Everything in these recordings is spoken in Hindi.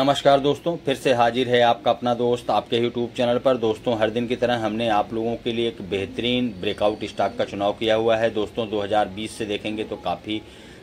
नमस्कार दोस्तों, फिर से हाजिर है आपका अपना दोस्त आपके यूट्यूब चैनल पर। दोस्तों, हर दिन की तरह हमने आप लोगों के लिए एक बेहतरीन ब्रेकआउट स्टॉक का चुनाव किया हुआ है। दोस्तों 2020 से देखेंगे तो काफ़ी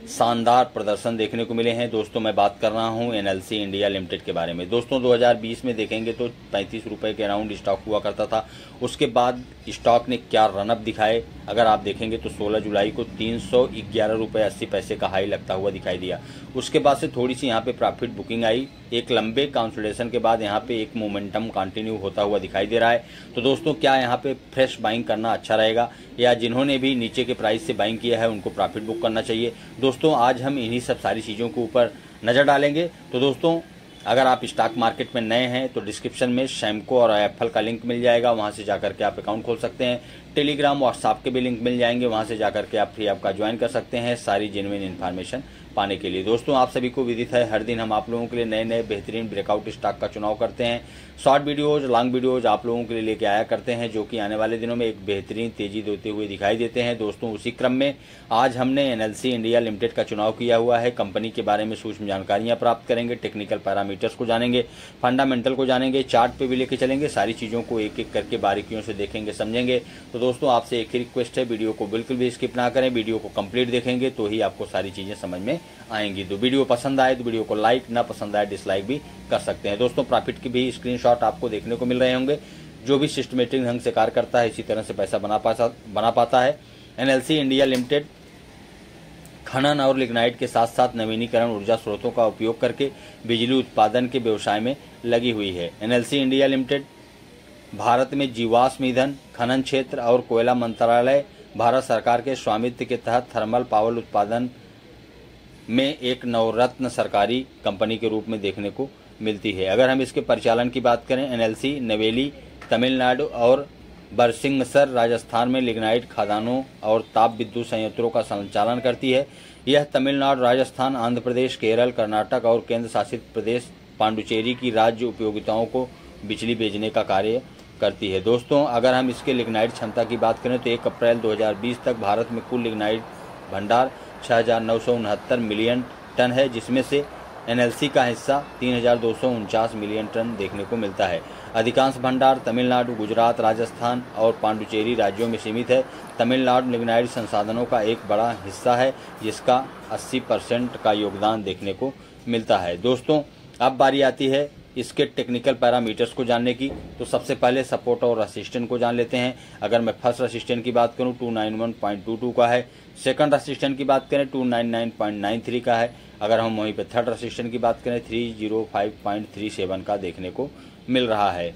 शानदार प्रदर्शन देखने को मिले हैं। दोस्तों, मैं बात कर रहा हूँ एनएलसी इंडिया लिमिटेड के बारे में। दोस्तों 2020 में देखेंगे तो पैंतीस रुपए के अराउंड स्टॉक हुआ करता था। उसके बाद स्टॉक ने क्या रनअप दिखाए? अगर आप देखेंगे तो 16 जुलाई को तीन सौ ग्यारह रुपये अस्सी पैसे का हाई लगता हुआ दिखाई दिया। उसके बाद से थोड़ी सी यहाँ पे प्रॉफिट बुकिंग आई। एक लंबे कांसुलेशन के बाद यहाँ पे एक मोमेंटम कंटिन्यू होता हुआ दिखाई दे रहा है। तो दोस्तों, क्या यहाँ पे फ्रेश बाइंग करना अच्छा रहेगा? या जिन्होंने भी नीचे के प्राइस से बाइंग किया है, उनको प्रॉफिट बुक करना चाहिए? दोस्तों, आज हम इन्हीं सब सारी चीज़ों के ऊपर नज़र डालेंगे। तो दोस्तों अगर आप स्टॉक मार्केट में नए हैं तो डिस्क्रिप्शन में शैम्को और एप्पल का लिंक मिल जाएगा, वहाँ से जाकर के आप अकाउंट खोल सकते हैं। टेलीग्राम व्हाट्सएप के भी लिंक मिल जाएँगे, वहाँ से जाकर के आप फ्री आपका ज्वाइन कर सकते हैं। सारी जेनविन इन्फॉर्मेशन पाने के लिए। दोस्तों, आप सभी को विदित है, हर दिन हम आप लोगों के लिए नए नए बेहतरीन ब्रेकआउट स्टॉक का चुनाव करते हैं। शॉर्ट वीडियोज़ लॉन्ग वीडियोज़ आप लोगों के लिए लेके आया करते हैं, जो कि आने वाले दिनों में एक बेहतरीन तेज़ी देते हुए दिखाई देते हैं। दोस्तों, उसी क्रम में आज हमने एनएलसी इंडिया लिमिटेड का चुनाव किया हुआ है। कंपनी के बारे में सूक्ष्म जानकारियाँ प्राप्त करेंगे टेक्निकल पैरामीटर्स को जानेंगे फंडामेंटल को जानेंगे चार्ट पे भी लेके चलेंगे, सारी चीज़ों को एक एक करके बारीकियों से देखेंगे, समझेंगे। तो दोस्तों, आपसे एक ही रिक्वेस्ट है वीडियो को बिल्कुल भी स्किप ना करें वीडियो को कंप्लीट देखेंगे तो ही आपको सारी चीज़ें समझ में आएँगी। तो वीडियो पसंद आए तो वीडियो को लाइक, ना पसंद आए डिसलाइक भी कर सकते हैं। दोस्तों प्रॉफिट की भी स्क्रीनशॉट आपको देखने को मिल रहे होंगे। जो भी सिस्टमेटिक ढंग से कार्य करता है, इसी तरह से पैसा बना पाता बना पाता है। एनएलसी इंडिया लिमिटेड, खनन और लिग्नाइट के साथ साथ नवीनीकरण ऊर्जा स्रोतों का उपयोग करके बिजली उत्पादन के व्यवसाय में लगी हुई है। एनएलसी इंडिया लिमिटेड, भारत में जीवाश्म ईंधन, खनन क्षेत्र और कोयला मंत्रालय, भारत सरकार के स्वामित्व के तहत थर्मल पावर उत्पादन में एक नवरत्न सरकारी कंपनी के रूप में देखने को मिलती है। अगर हम इसके परिचालन की बात करें, एनएलसी, नवेली, तमिलनाडु और बरसिंगसर राजस्थान में लिग्नाइट खदानों और ताप विद्युत संयंत्रों का संचालन करती है। यह तमिलनाडु, राजस्थान, आंध्र प्रदेश, केरल, कर्नाटक और केंद्र शासित प्रदेश पांडुचेरी की राज्य उपयोगिताओं को बिजली भेजने का कार्य करती है। दोस्तों, अगर हम इसके लिग्नाइट क्षमता की बात करें तो 1 अप्रैल 2020 तक भारत में कुल लिग्नाइट भंडार छह मिलियन टन है, जिसमें से एनएलसी का हिस्सा तीन हज़ार दो सौ उनचास मिलियन टन देखने को मिलता है। अधिकांश भंडार तमिलनाडु, गुजरात, राजस्थान और पांडुचेरी राज्यों में सीमित है। तमिलनाडु लिग्नाइट संसाधनों का एक बड़ा हिस्सा है, जिसका 80 परसेंट का योगदान देखने को मिलता है। दोस्तों, अब बारी आती है इसके टेक्निकल पैरामीटर्स को जानने की तो सबसे पहले सपोर्ट और असिस्टेंट को जान लेते हैं। अगर मैं फ़र्स्ट असिस्टेंट की बात करूँ 291.22 का है। सेकंड असिस्टेंट की बात करें 299.93 का है। अगर हम वहीं पर थर्ड असिस्टेंट की बात करें 305.37 का देखने को मिल रहा है।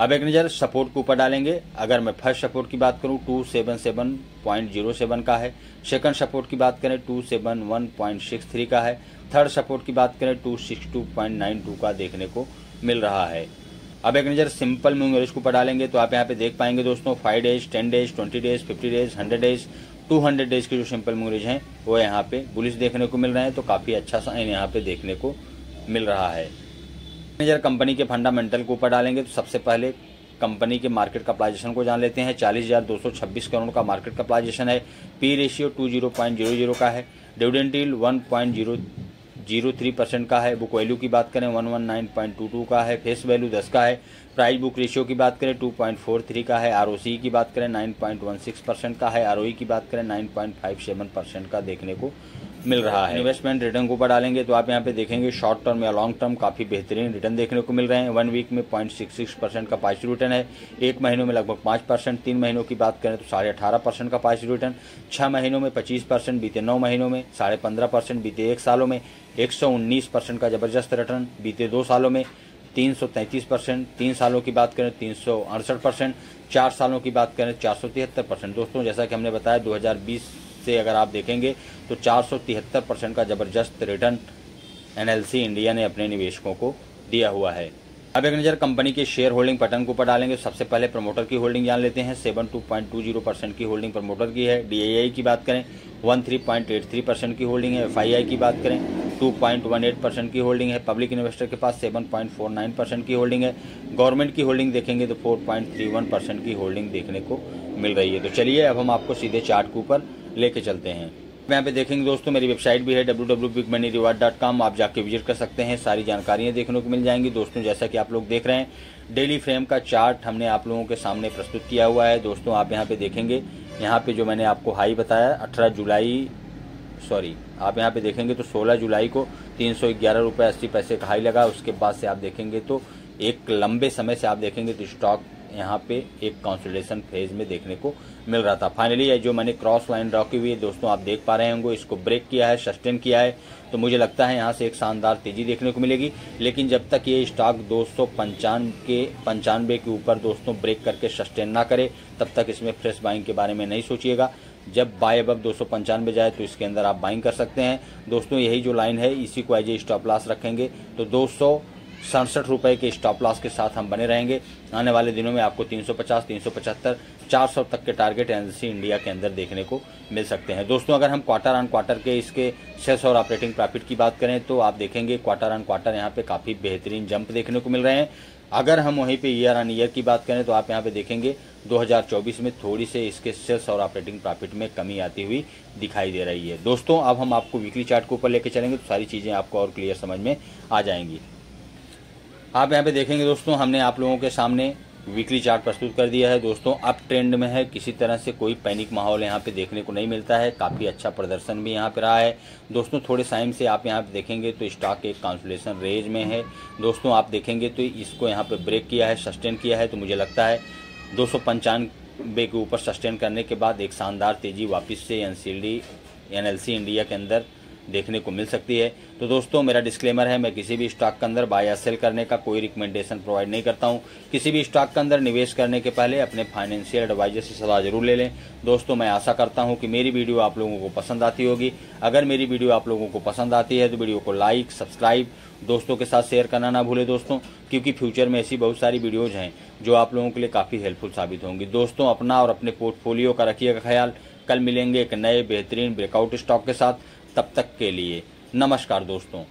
अब एक नज़र सपोर्ट के ऊपर डालेंगे। अगर मैं फ़र्स्ट सपोर्ट की बात करूँ 277.07 का है। सेकंड सपोर्ट की बात करें 271.63 का है। थर्ड सपोर्ट की बात करें 262.92 का देखने को मिल रहा है। अब एक नज़र सिंपल मूविंग एवरेज को ऊपर डालेंगे तो आप यहाँ पे देख पाएँगे दोस्तों five days ten days twenty days fifty days hundred days two hundred days के जो सिंपल मूविंग हैं, वो यहाँ पे बुलिस देखने को मिल रहे हैं। तो काफ़ी अच्छा साइन यहाँ पे देखने को मिल रहा है। मैनेजर कंपनी के फंडामेंटल के ऊपर डालेंगे तो सबसे पहले कंपनी के मार्केट कैपिटलाइजेशन को जान लेते हैं। चालीस हज़ार दो सौ छब्बीस करोड़ का मार्केट कैपिटलाइजेशन है। P ratio two zero point zero zero का है। Dividend yield one point zero zero three percent का है। बुक वैल्यू की बात करें, one one nine point two two का है। फेस वैल्यू दस का है। प्राइस बुक रेशियो की बात करें, टू पॉइंट फोर थ्री का है। आर ओ सी की बात करें, nine point one six percent का है। आर ओ ई की बात करें, nine point five seven percent का देखने को मिल रहा है। इन्वेस्टमेंट रिटर्न को ऊपर डालेंगे तो आप यहाँ पे देखेंगे शॉर्ट टर्म या लॉन्ग टर्म काफ़ी बेहतरीन रिटर्न देखने को मिल रहे हैं। वन वीक में पॉइंट सिक्स सिक्स परसेंट का पॉजिटिव रिटर्न है। एक महीनों में लगभग पाँच परसेंट, तीन महीनों की बात करें तो साढ़े अठारह परसेंट का पॉजिटिव रिटर्न छह महीनों में पच्चीस परसेंट, बीते नौ महीनों में साढ़े पंद्रह परसेंट, बीते एक सालों में एक सौ उन्नीस परसेंट का ज़बरदस्त रिटर्न बीते दो सालों में तीन सौ तैंतीस परसेंट। तीन सालों की बात करें तीन सौ अड़सठ परसेंट। चार सालों की बात करें चार सौ तिहत्तर परसेंट। दोस्तों, जैसा कि हमने बताया 2020 से अगर आप देखेंगे तो चार परसेंट का ज़बरदस्त रिटर्न एनएलसी इंडिया ने अपने निवेशकों को दिया हुआ है। अब एक नज़र कंपनी के शेयर होल्डिंग पैटर्न के ऊपर डालेंगे, सबसे पहले प्रमोटर की होल्डिंग जान लेते हैं। Seven two point two zero percent की होल्डिंग प्रमोटर की है। डीआईआई की बात करें one three point eight three percent की होल्डिंग है। एफआईआई की बात करें two point one eight percent की होल्डिंग है। पब्लिक इन्वेस्टर के पास seven point four nine percent की होल्डिंग है। गवर्नमेंट की होल्डिंग देखेंगे तो four point three one percent की होल्डिंग देखने को मिल रही है। तो चलिए, अब हम आपको सीधे चार्ट के ऊपर लेके चलते हैं। यहाँ पे देखेंगे दोस्तों, मेरी वेबसाइट भी है डब्ल्यू आप जाके विज़िट कर सकते हैं। सारी जानकारियाँ देखने को मिल जाएँगी। दोस्तों, जैसा कि आप लोग देख रहे हैं, डेली फ्रेम का चार्ट हमने आप लोगों के सामने प्रस्तुत किया हुआ है। दोस्तों, आप यहाँ पे देखेंगे, यहाँ पे जो मैंने आपको हाई बताया, अठारह जुलाई, सॉरी, आप यहाँ पे देखेंगे तो 16 जुलाई को तीन सौ ग्यारह रुपये अस्सी पैसे का हाई लगा। उसके बाद से आप देखेंगे तो एक लंबे समय से आप देखेंगे तो स्टॉक यहाँ पे एक कंसोलिडेशन फ़ेज़ में देखने को मिल रहा था। फाइनली ये जो मैंने क्रॉस लाइन ड्रॉ की हुई है, दोस्तों, आप देख पा रहे होंगे, इसको ब्रेक किया है सस्टेन किया है तो मुझे लगता है यहाँ से एक शानदार तेज़ी देखने को मिलेगी। लेकिन जब तक ये स्टॉक दो के, पंचानवे के ऊपर, दोस्तों ब्रेक करके सस्टेन ना करे, तब तक इसमें फ्रेश बाइंग के बारे में नहीं सोचिएगा। जब बाय अब दो सौ पंचानवे जाए तो इसके अंदर आप बाइंग कर सकते हैं। दोस्तों, यही जो लाइन है, इसी को एज ए स्टॉप लॉस रखेंगे। तो दो सौ सड़सठ रुपए के स्टॉप लॉस के साथ हम बने रहेंगे। आने वाले दिनों में आपको 350, 375, 400 तक के टारगेट एनएलसी इंडिया के अंदर देखने को मिल सकते हैं। दोस्तों अगर हम क्वार्टर ऑन क्वार्टर के इसके सेल्स और ऑपरेटिंग प्रॉफिट की बात करें तो आप देखेंगे क्वार्टर ऑन क्वार्टर यहाँ पे काफ़ी बेहतरीन जंप देखने को मिल रहे हैं। अगर हम वहीं पे ईयर ऑन ईयर की बात करें तो आप यहाँ पे देखेंगे 2024 में थोड़ी से इसके सेल्स और ऑपरेटिंग प्रॉफिट में कमी आती हुई दिखाई दे रही है। दोस्तों अब हम आपको वीकली चार्ट के ऊपर लेके चलेंगे तो सारी चीज़ें आपको और क्लियर समझ में आ जाएँगी। आप यहाँ पे देखेंगे दोस्तों, हमने आप लोगों के सामने वीकली चार्ट प्रस्तुत कर दिया है। दोस्तों अप ट्रेंड में है, किसी तरह से कोई पैनिक माहौल यहाँ पे देखने को नहीं मिलता है। काफ़ी अच्छा प्रदर्शन भी यहाँ पे रहा है। दोस्तों, थोड़े टाइम से आप यहाँ पे देखेंगे तो स्टॉक एक कांसुलेशन रेंज में है। दोस्तों, आप देखेंगे तो इसको यहाँ पे ब्रेक किया है सस्टेन किया है तो मुझे लगता है दो सौ पंचानबे के ऊपर सस्टेन करने के बाद एक शानदार तेज़ी वापस से एनसीडी एनएलसी इंडिया के अंदर देखने को मिल सकती है। तो दोस्तों, मेरा डिस्क्लेमर है, मैं किसी भी स्टॉक के अंदर बाय या सेल करने का कोई रिकमेंडेशन प्रोवाइड नहीं करता हूँ। किसी भी स्टॉक के अंदर निवेश करने के पहले अपने फाइनेंशियल एडवाइजर से सलाह ज़रूर ले लें। दोस्तों, मैं आशा करता हूँ कि मेरी वीडियो आप लोगों को पसंद आती होगी। अगर मेरी वीडियो आप लोगों को पसंद आती है तो वीडियो को लाइक सब्सक्राइब दोस्तों के साथ शेयर करना ना भूले दोस्तों, क्योंकि फ्यूचर में ऐसी बहुत सारी वीडियोज़ हैं जो आप लोगों के लिए काफ़ी हेल्पफुल साबित होंगी। दोस्तों, अपना और अपने पोर्टफोलियो का रखिएगा ख्याल। कल मिलेंगे एक नए बेहतरीन ब्रेकआउट स्टॉक के साथ। तब तक के लिए नमस्कार दोस्तों।